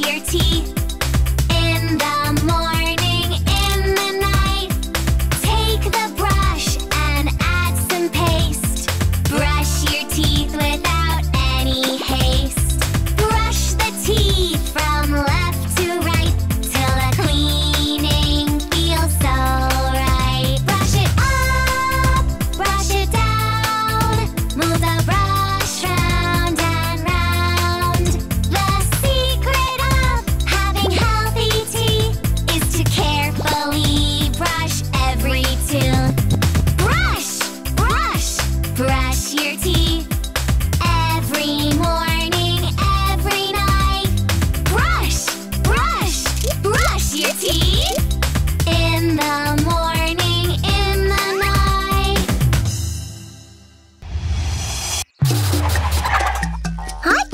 cheer tea.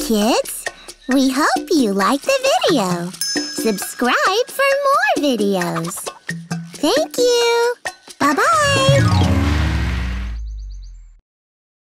kids! We hope you like the video. Subscribe for more videos. Thank you! Bye-bye!